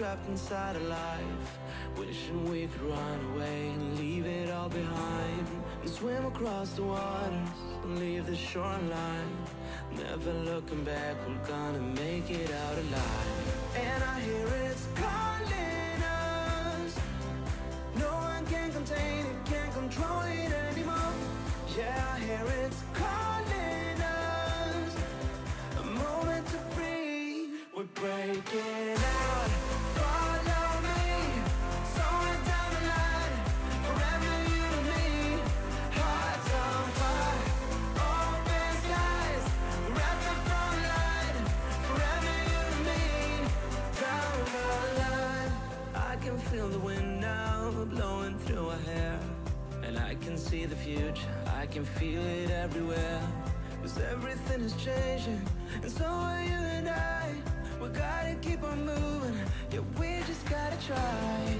inside of life. Wishing we could run away and leave it all behind. And swim across the waters and leave the shoreline. Never looking back, we're gonna make it out alive. The wind now blowing through our hair. And I can see the future, I can feel it everywhere. Cause everything is changing, and so are you and I. We gotta keep on moving, yeah, we just gotta try.